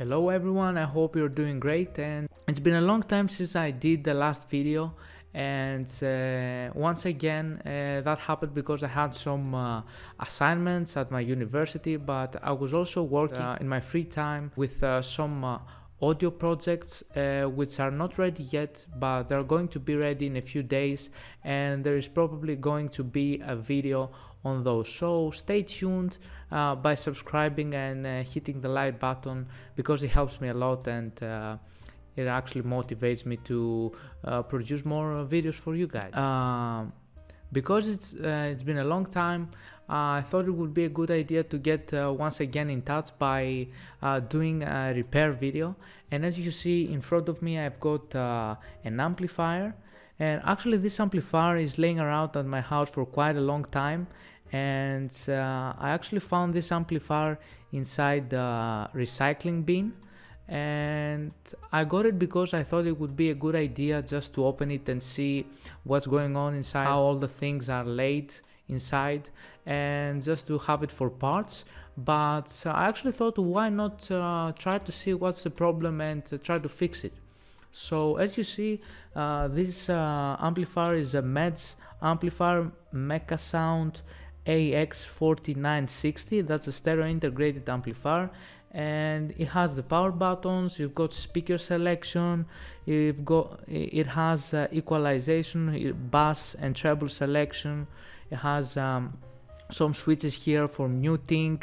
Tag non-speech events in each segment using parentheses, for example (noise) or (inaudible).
Hello everyone, I hope you're doing great and it's been a long time since I did the last video and uh, once again uh, that happened because I had some uh, assignments at my university but I was also working uh, in my free time with uh, some uh, audio projects uh, which are not ready yet but they're going to be ready in a few days and there is probably going to be a video on those. So stay tuned uh, by subscribing and uh, hitting the like button because it helps me a lot and uh, it actually motivates me to uh, produce more videos for you guys. Um, because it's uh, it's been a long time uh, I thought it would be a good idea to get uh, once again in touch by uh, doing a repair video. And as you see in front of me I've got uh, an amplifier. And actually this amplifier is laying around at my house for quite a long time. And uh, I actually found this amplifier inside the recycling bin and I got it because I thought it would be a good idea just to open it and see what's going on inside, how all the things are laid inside and just to have it for parts. But uh, I actually thought why not uh, try to see what's the problem and try to fix it. So as you see uh, this uh, amplifier is a Metz amplifier Mecasound AX4960 that's a stereo integrated amplifier and it has the power buttons you've got speaker selection you've got it has uh, equalization bass and treble selection it has um, some switches here for muting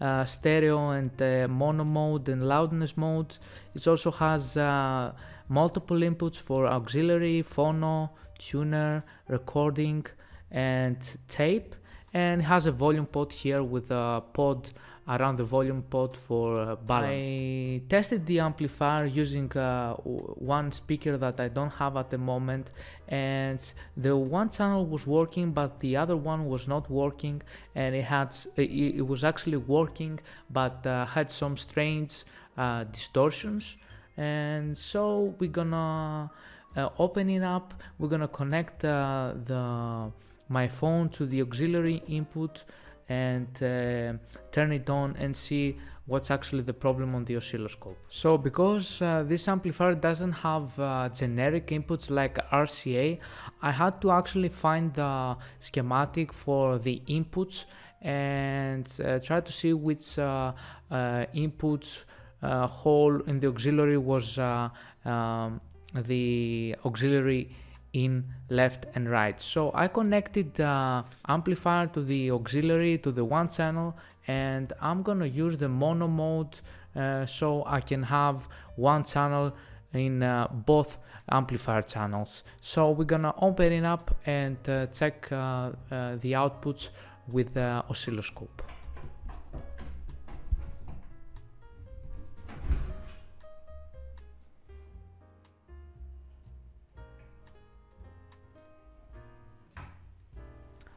uh, stereo and uh, mono mode and loudness mode. It also has uh, multiple inputs for auxiliary phono tuner recording and tape. And it has a volume pot here with a pod around the volume pot for uh, balance. I tested the amplifier using uh, one speaker that I don't have at the moment and the one channel was working but the other one was not working and it had it, it was actually working but uh, had some strange uh, distortions and so we're gonna uh, open it up we're gonna connect uh, the my phone to the auxiliary input and uh, turn it on and see what's actually the problem on the oscilloscope. So because uh, this amplifier doesn't have uh, generic inputs like RCA, I had to actually find the schematic for the inputs and uh, try to see which uh, uh, inputs hole in the auxiliary was um, the auxiliary in left and right. So I connected the amplifier to the auxiliary to the one channel and I'm gonna use the mono mode uh, so I can have one channel in uh, both amplifier channels. So we're gonna open it up and uh, check uh, uh, the outputs with the oscilloscope.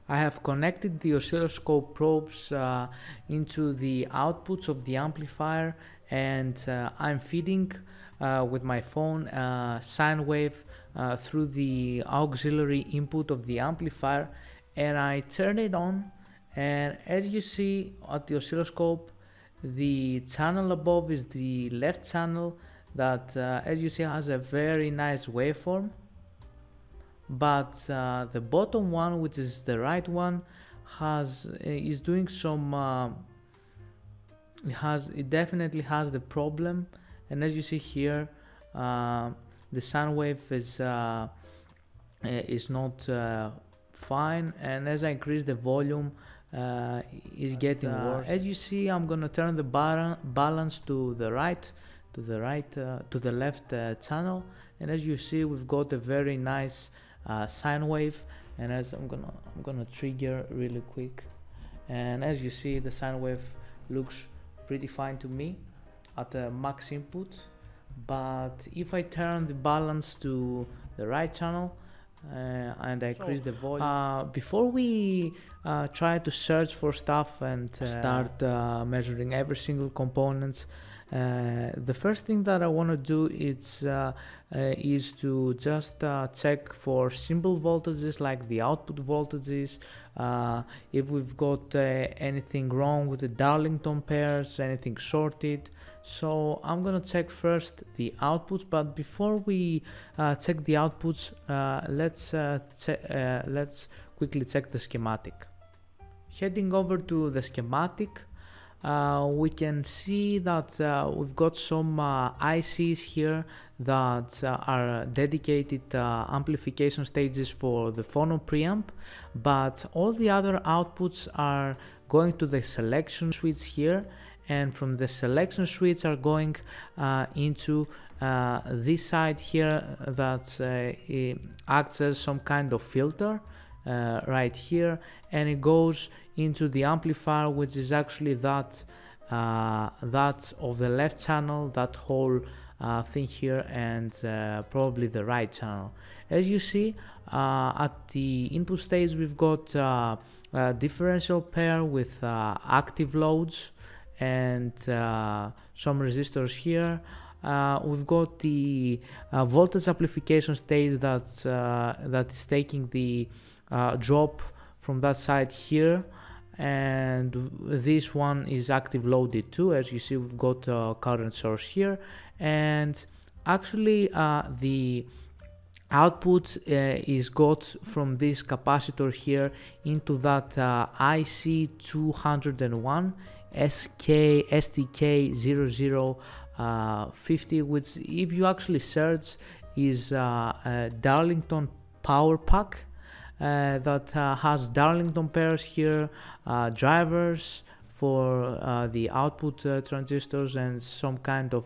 I have connected the oscilloscope probes uh, into the outputs of the amplifier and uh, I'm feeding uh, with my phone uh, sine wave uh, through the auxiliary input of the amplifier and I turn it on and as you see at the oscilloscope the channel above is the left channel that uh, as you see has a very nice waveform but uh, the bottom one which is the right one has uh, is doing some uh, it has it definitely has the problem. And as you see here uh, the sine wave is uh, uh, is not fine. And as I increase the volume uh, is getting worse. as you see I'm gonna turn the bar balance to the right to the right to the left channel. And as you see we've got a very nice uh, sine wave. And as I'm gonna I'm gonna trigger really quick. And as you see the sine wave looks pretty fine to me at the max input. But if I turn the balance to the right channel and I increase the volume. Uh, before we uh, try to search for stuff and uh, start uh, measuring every single components, uh, the first thing that I want to do is uh, uh, is to just uh, check for simple voltages like the output voltages uh, if we've got uh, anything wrong with the Darlington pairs anything shorted So I'm gonna check first the outputs, but before we uh, check the outputs, uh, let's uh, uh, let's quickly check the schematic. Heading over to the schematic, uh, we can see that uh, we've got some ICs here that are dedicated amplification stages for the phono preamp but all the other outputs are going to the selection switch here and from the selection switch are going uh, into this side here that acts as some kind of filter uh, right here and it goes into the amplifier which is actually that uh, that of the left channel that whole uh, thing here and uh, probably the right channel. As you see uh, at the input stage we've got uh, differential pair with active loads and some resistors here. Uh, we've got the uh, voltage amplification stage that uh, that is taking the uh, drop from that side here. And this one is active loaded too. As you see we've got a current source here. And actually uh, the output uh, is got from this capacitor here into that uh, IC201 SK STK 0050 which if you actually search is uh, Darlington power pack uh, that uh, has Darlington pairs here, uh, drivers for the output transistors and some kind of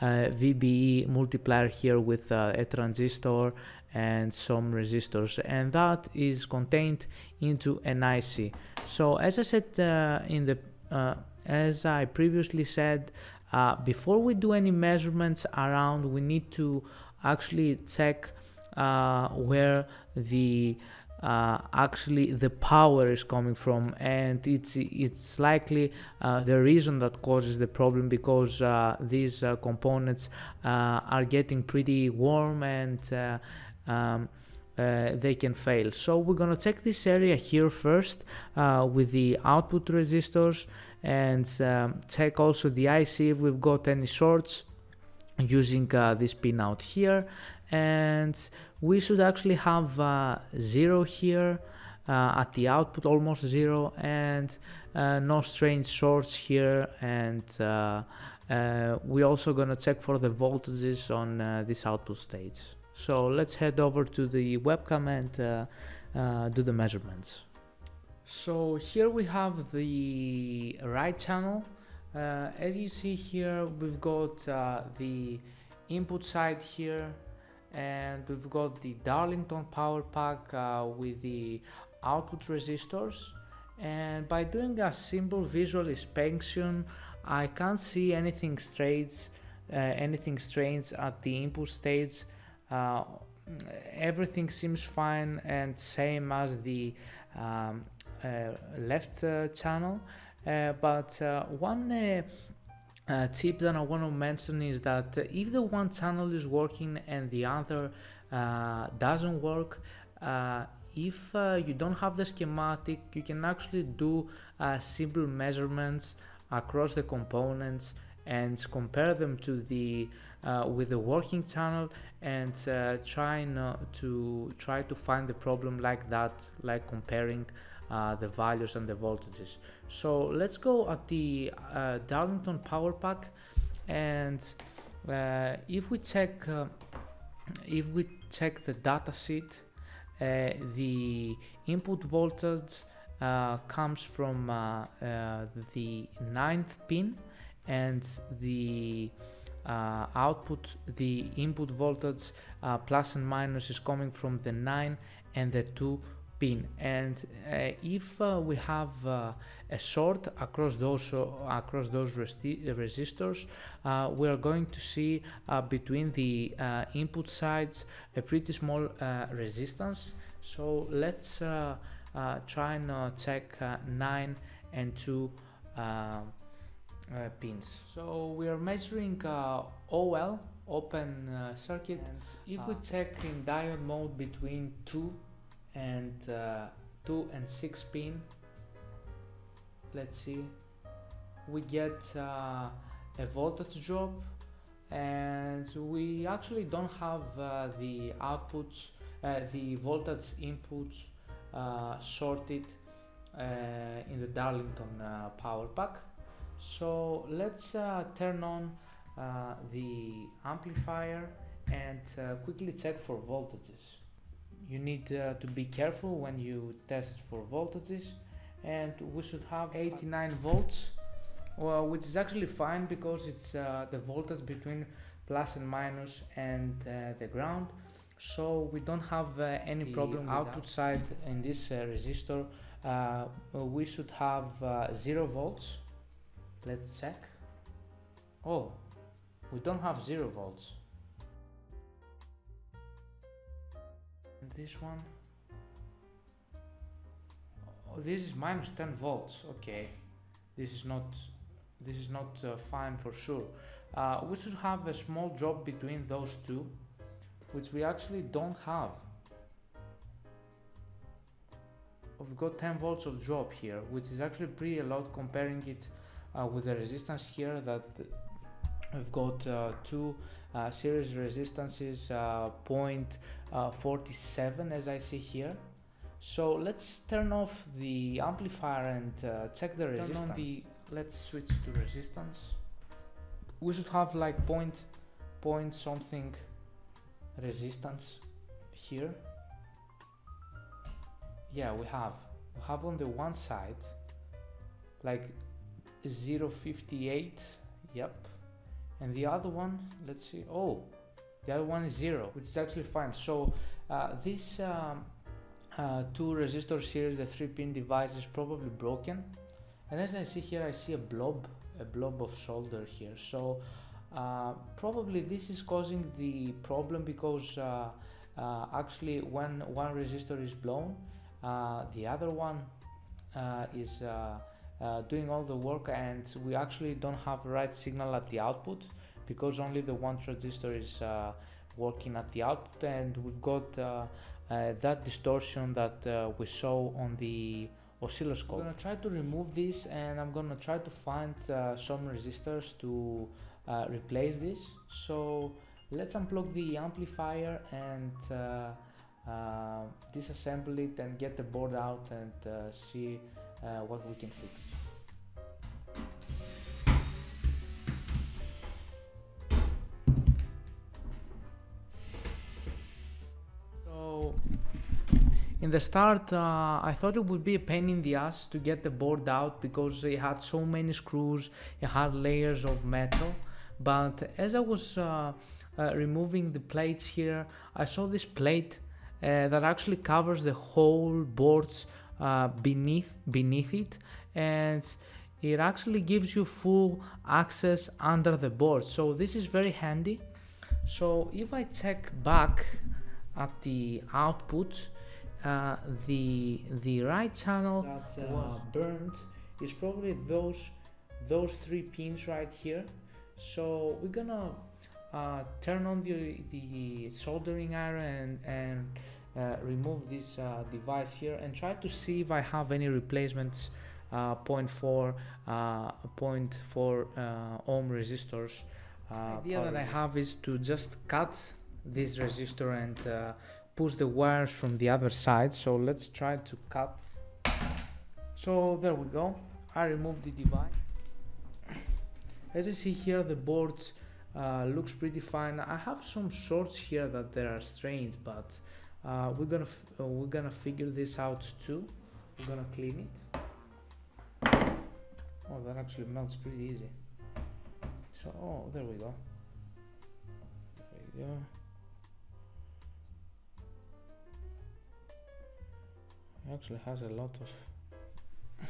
VBE multiplier here with a transistor and some resistors and that is contained into an IC. So as I said uh, in the uh, as I previously said uh, before we do any measurements around we need to actually check where the uh, actually the power is coming from. And it's it's likely uh, the reason that causes the problem because uh, these uh, components uh, are getting pretty warm and uh, um, they can fail. So we're gonna check this area here first with the output resistors and um, check also the IC if we've got any shorts using this pin out here. And we should actually have uh, zero here uh, at the output almost zero and uh, no strange shorts here. And uh, uh, we're also gonna check for the voltages on uh, this output stage so let's head over to the webcam and do the measurements. So here we have the right channel. As you see here we've got the input side here and we've got the Darlington power pack uh, with the output resistors. And by doing a simple visual inspection I can't see anything strange uh, anything strange at the input stage uh, everything seems fine and same as the um, uh, left uh, channel. Uh, but one uh, tip that I want to mention is that if the one channel is working and the other doesn't work, if you don't have the schematic, you can actually do simple measurements across the components and compare them to the with the working channel and try to try to find the problem like that, like comparing uh, the values and the voltages. So let's go at the uh, Darlington power pack and uh, if we check uh, if we check the data sheet uh, the input voltage uh, comes from the ninth pin and the uh, output the input voltage uh, plus and minus is coming from the 9 and the 2 pin. And uh, if uh, we have uh, a short across those uh, across those resi resistors we are going to see between the input sides a pretty small resistance. So let's try and check 9 and 2 pins. So we are measuring OL open circuit. And if we check in diode mode between 2 and uh, 2 and 6 pin. Let's see. We get uh, a voltage drop and we actually don't have uh, the outputs uh, the voltage inputs uh, sorted uh, in the Darlington uh, power pack so let's uh, turn on the amplifier and quickly check for voltages. You need to be careful when you test for voltages and we should have 89 volts well, which is actually fine because it's uh, the voltage between plus and minus and uh, the ground. So we don't have uh, any the problem output that. side in this uh, resistor uh, we should have uh, 0 volts let's check. Oh we don't have 0 volts. And this one? Oh, this is minus 10 volts. Okay. This is not this is not uh, fine for sure. Uh, we should have a small drop between those two which we actually don't have. We've got 10 volts of drop here which is actually pretty a lot comparing it with the resistance here that we've got uh, two uh, series resistances uh, point 47 as I see here. So let's turn off the amplifier and check the resistance. Let's switch to resistance. We should have like point point something resistance here. Yeah we have. We have on the one side like 0.58 yep. And the other one let's see oh the other one is zero which is actually fine. So uh, this um, uh, two resistor series the three pin device is probably broken. And as I see here I see a blob a blob of solder here. So uh, probably this is causing the problem because uh, uh, actually when one resistor is blown uh, the other one is uh, doing all the work and we actually don't have the right signal at the output because only the one transistor is working at the output and we've got that distortion that we saw on the oscilloscope. I'm gonna try to remove this and I'm gonna try to find uh, some resistors to uh, replace this. So let's unplug the amplifier and uh, uh disassemble it and get the board out and uh, see uh, what we can fix. In the start, uh, I thought it would be a pain in the ass to get the board out because it had so many screws, it had layers of metal. But as I was uh, uh, removing the plates here, I saw this plate uh, that actually covers the whole boards uh, beneath beneath it, and it actually gives you full access under the board. So this is very handy. So if I check back at the outputs, uh, the the right channel. That uh, was burned is probably those those three pins right here. So we're gonna uh, turn on the the soldering iron and, and uh, remove this uh, device here and try to see if I have any replacements uh, 0.4 0.4 ohm resistors the idea that I have is to just cut this resistor and push the wires from the other side. So let's try to cut. So there we go. I removed the device as you see here the board uh, looks pretty fine. I have some shorts here that there are strange but uh, we're gonna uh, we're gonna figure this out too. We're gonna clean it. Oh that actually melts pretty easy. So oh there we go. There we go actually has a lot of (laughs)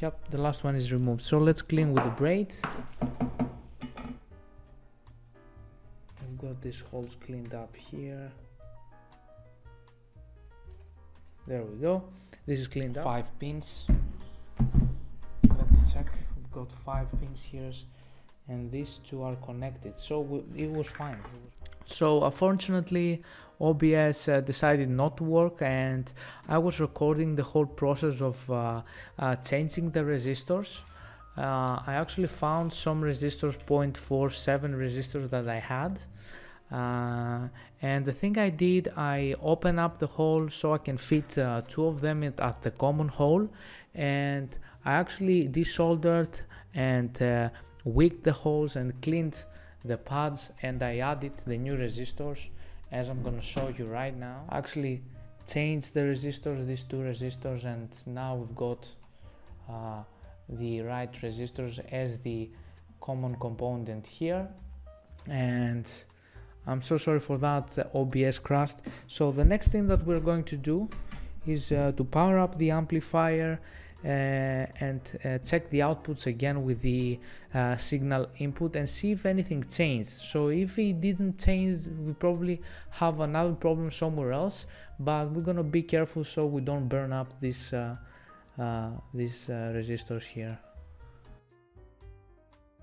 yep the last one is removed. So let's clean with the braid. I've got these holes cleaned up here. There we go. This is cleaned up. Five pins. Let's check. We've got five pins here and these two are connected. So it was fine so unfortunately OBS uh, decided not to work and I was recording the whole process of uh, uh, changing the resistors. Uh, I actually found some resistors 0.47 resistors that I had. Uh, and the thing I did I open up the hole so I can fit uh, two of them at, at, the common hole. And I actually desoldered and wicked the holes and cleaned the pads and I added the new resistors as I'm gonna show you right now. Actually changed the resistors these two resistors and now we've got uh, the right resistors as the common component here. And I'm so sorry for that uh, OBS crashed so the next thing that we're going to do is uh, to power up the amplifier and uh, check the outputs again with the uh, signal input and see if anything changed. So if it didn't change we probably have another problem somewhere else but we're gonna be careful so we don't burn up this uh, these resistors here.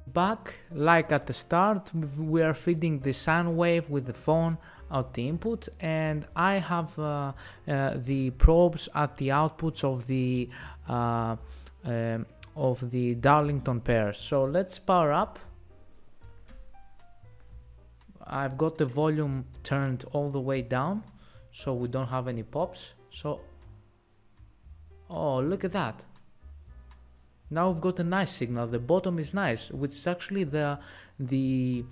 Back like at the start we are feeding the sound wave with the phone out the input and I have uh, uh, the probes at the outputs of the uh, um, of the Darlington pairs. So let's power up. I've got the volume turned all the way down so we don't have any pops. So oh look at that. Now we've got a nice signal. The bottom is nice which is actually the the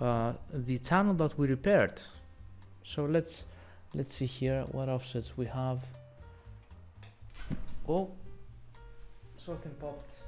uh, the channel that we repaired so let's let's see here what offsets we have. Oh something popped